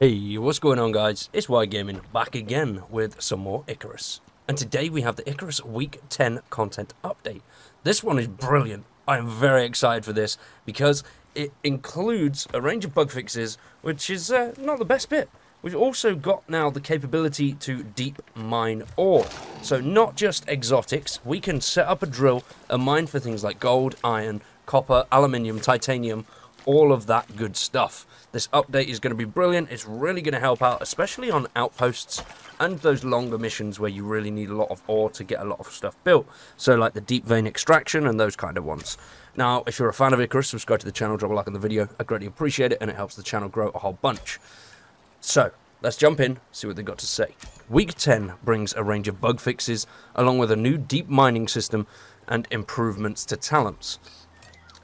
Hey, what's going on guys? It's Wired Gaming back again with some more Icarus. And today we have the Icarus Week 10 content update. This one is brilliant. I am very excited for this because it includes a range of bug fixes, which is uh, not the best bit. We've also got now the capability to deep mine ore. So not just exotics, we can set up a drill and mine for things like gold, iron, copper, aluminium, titanium, all of that good stuff. This update is going to be brilliant. It's really going to help out, especially on outposts and those longer missions where you really need a lot of ore to get a lot of stuff built. So like the deep vein extraction and those kind of ones. Now, if you're a fan of Icarus, subscribe to the channel, drop a like on the video. I greatly appreciate it and it helps the channel grow a whole bunch. So, let's jump in, see what they've got to say. Week 10 brings a range of bug fixes, along with a new deep mining system and improvements to talents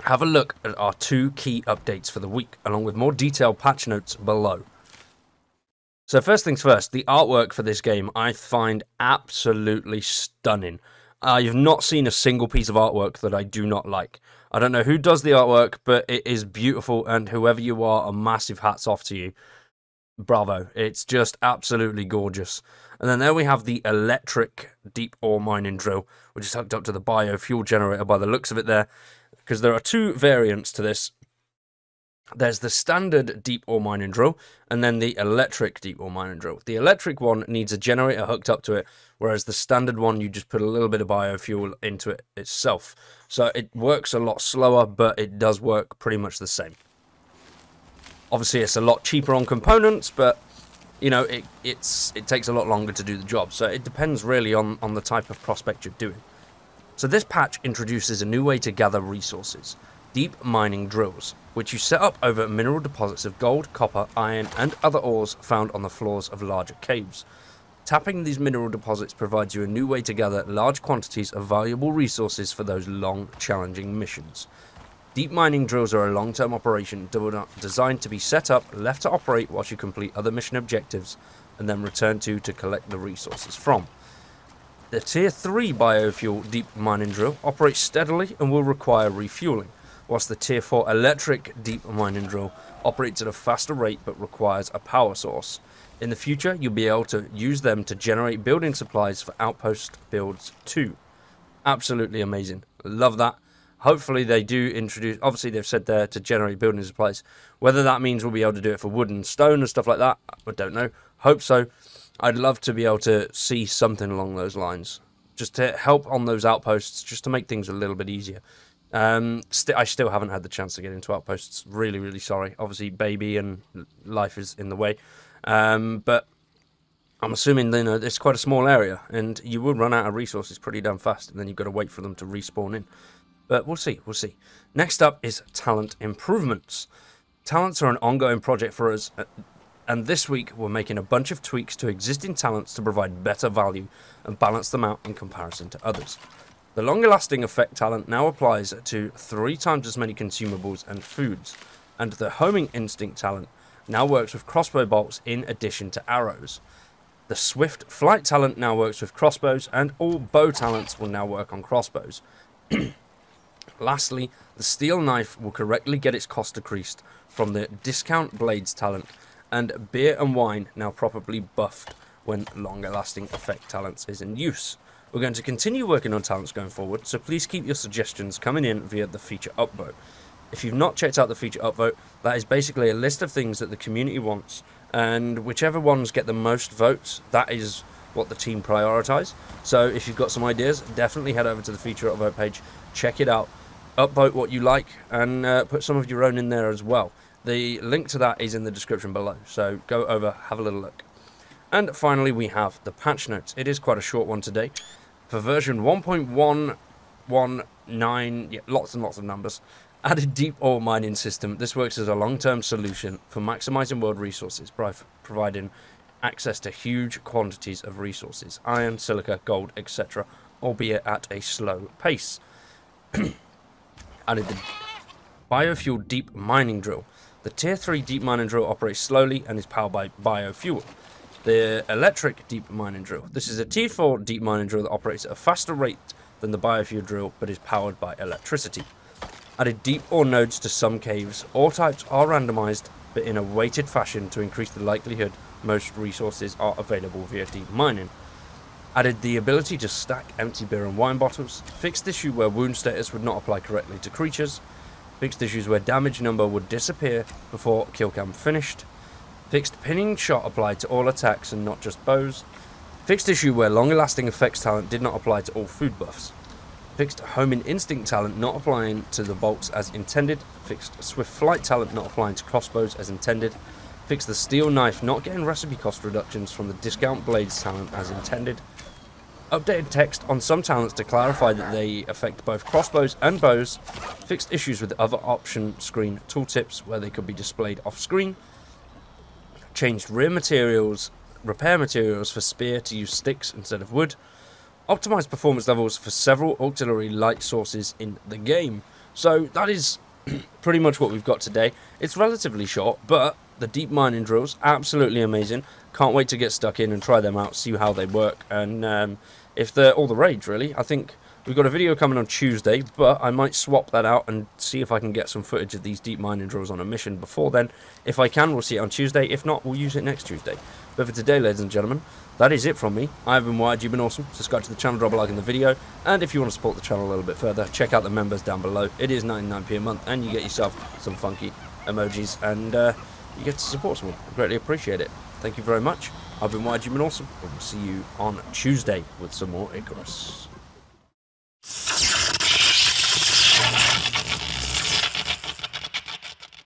have a look at our two key updates for the week, along with more detailed patch notes below. So first things first, the artwork for this game I find absolutely stunning. I've not seen a single piece of artwork that I do not like. I don't know who does the artwork, but it is beautiful, and whoever you are, a massive hats off to you. Bravo. It's just absolutely gorgeous. And then there we have the electric deep ore mining drill, which is hooked up to the biofuel generator by the looks of it there because there are two variants to this. There's the standard deep ore mining drill and then the electric deep ore mining drill. The electric one needs a generator hooked up to it, whereas the standard one, you just put a little bit of biofuel into it itself. So it works a lot slower, but it does work pretty much the same. Obviously, it's a lot cheaper on components, but you know, it, it's it takes a lot longer to do the job. So it depends really on, on the type of prospect you're doing. So this patch introduces a new way to gather resources, deep mining drills, which you set up over mineral deposits of gold, copper, iron and other ores found on the floors of larger caves. Tapping these mineral deposits provides you a new way to gather large quantities of valuable resources for those long, challenging missions. Deep mining drills are a long-term operation designed to be set up, left to operate whilst you complete other mission objectives, and then return to to collect the resources from. The Tier 3 biofuel deep mining drill operates steadily and will require refueling, whilst the Tier 4 electric deep mining drill operates at a faster rate but requires a power source. In the future, you'll be able to use them to generate building supplies for outpost builds too. Absolutely amazing. Love that. Hopefully they do introduce, obviously they've said there to generate building supplies. Whether that means we'll be able to do it for wood and stone and stuff like that, I don't know. Hope so. I'd love to be able to see something along those lines, just to help on those outposts, just to make things a little bit easier. Um, st- I still haven't had the chance to get into outposts. Really, really sorry. Obviously, baby and life is in the way. Um, but I'm assuming you know it's quite a small area, and you will run out of resources pretty damn fast, and then you've got to wait for them to respawn in. But we'll see, we'll see. Next up is talent improvements. Talents are an ongoing project for us uh, and this week we're making a bunch of tweaks to existing talents to provide better value and balance them out in comparison to others. The longer lasting effect talent now applies to three times as many consumables and foods, and the homing instinct talent now works with crossbow bolts in addition to arrows. The swift flight talent now works with crossbows, and all bow talents will now work on crossbows. Lastly, the steel knife will correctly get its cost decreased from the discount blades talent and beer and wine now properly buffed when longer lasting effect talents is in use. We're going to continue working on talents going forward, so please keep your suggestions coming in via the feature upvote. If you've not checked out the feature upvote, that is basically a list of things that the community wants, and whichever ones get the most votes, that is what the team prioritise. So if you've got some ideas, definitely head over to the feature upvote page, check it out, upvote what you like, and uh, put some of your own in there as well. The link to that is in the description below, so go over, have a little look. And finally, we have the patch notes. It is quite a short one today. For version 1.119, yeah, lots and lots of numbers, added deep ore mining system. This works as a long-term solution for maximizing world resources, by providing access to huge quantities of resources, iron, silica, gold, etc., albeit at a slow pace. added the biofuel deep mining drill. The Tier 3 deep mining drill operates slowly and is powered by biofuel. The electric deep mining drill. This is a Tier 4 deep mining drill that operates at a faster rate than the biofuel drill but is powered by electricity. Added deep ore nodes to some caves. Ore types are randomized but in a weighted fashion to increase the likelihood most resources are available via deep mining. Added the ability to stack empty beer and wine bottles, fixed issue where wound status would not apply correctly to creatures, fixed issues where damage number would disappear before kill cam finished, fixed pinning shot applied to all attacks and not just bows, fixed issue where longer lasting effects talent did not apply to all food buffs, fixed homing instinct talent not applying to the bolts as intended, fixed swift flight talent not applying to crossbows as intended, fixed the steel knife not getting recipe cost reductions from the discount blades talent as intended, updated text on some talents to clarify that they affect both crossbows and bows, fixed issues with other option screen tooltips where they could be displayed off screen, changed rear materials, repair materials for spear to use sticks instead of wood, optimized performance levels for several auxiliary light sources in the game. So that is pretty much what we've got today. It's relatively short, but the deep mining drills, absolutely amazing. Can't wait to get stuck in and try them out, see how they work, and um, if they're all the rage, really. I think we've got a video coming on Tuesday, but I might swap that out and see if I can get some footage of these deep mining drills on a mission before then. If I can, we'll see it on Tuesday. If not, we'll use it next Tuesday. But for today, ladies and gentlemen, that is it from me. I've been Wired, you've been awesome. Subscribe to the channel, drop a like in the video, and if you want to support the channel a little bit further, check out the members down below. It is 99p a month, and you get yourself some funky emojis, and uh, you get to support someone. Greatly appreciate it. Thank you very much. I've been been awesome, we'll see you on Tuesday with some more Icarus.